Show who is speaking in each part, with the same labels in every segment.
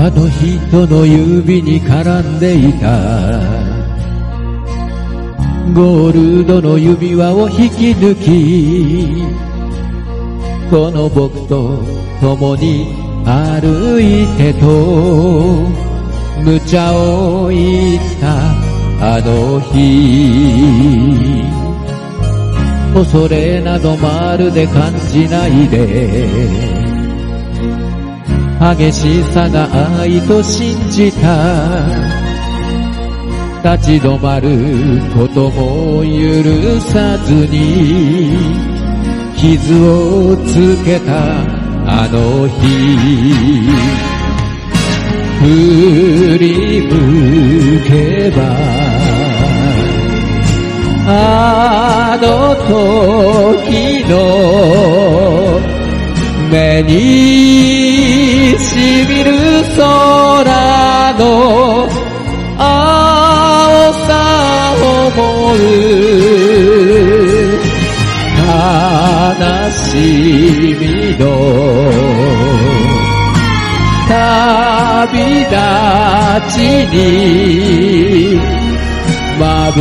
Speaker 1: 他の人の指に絡んでいた。ゴールドの指輪を引き抜きこの僕と共に歩いてと無茶を言ったあの日。恐れなどまるで感じないで激しさが愛と信じた。立ち止まることも許さずに。傷をつけたあの日。振り向けば。あの時の目に空の青さを思う悲しみの旅立ちに眩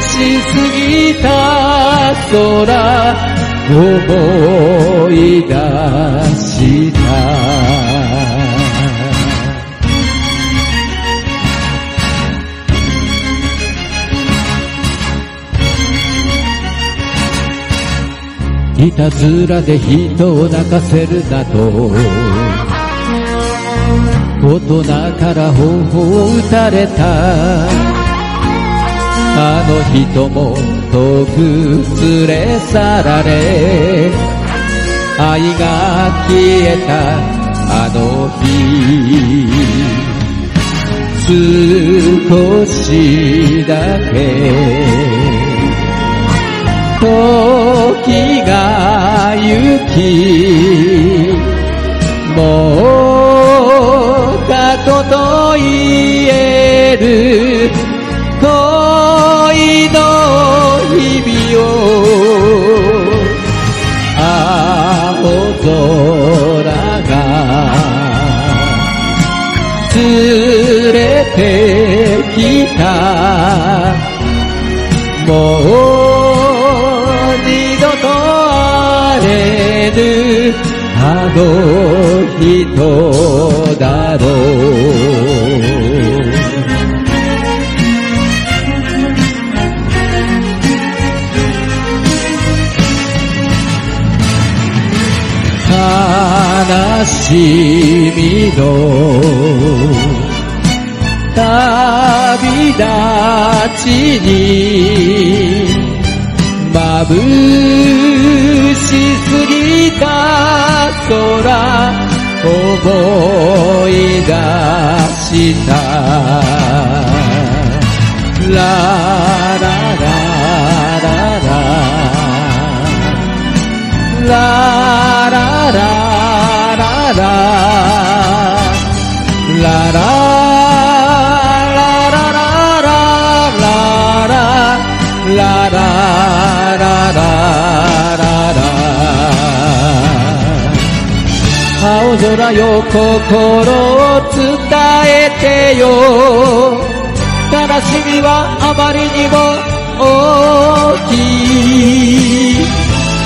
Speaker 1: しすぎた空思い出いたずらで人を泣かせるなと。大人から頬を打たれた。あの人も遠く連れ去られ。愛が消えた。あの日少しだけ。時が行きもう過去と言える恋の日々を青空が連れてきたもうぬあの人だろう。悲しみの旅立ちに眩しすぎた空思い出した。ララララララ。ラララララララ。青空よ心を伝えてよ。悲しみはあまりにも大きい。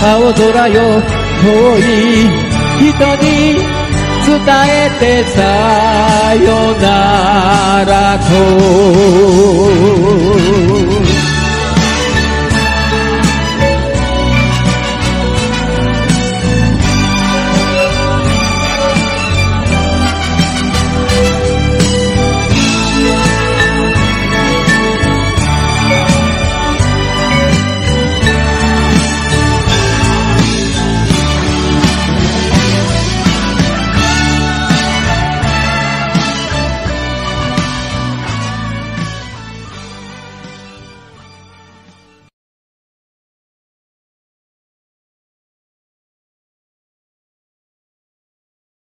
Speaker 1: 青空よ遠い人に伝えてさよならと。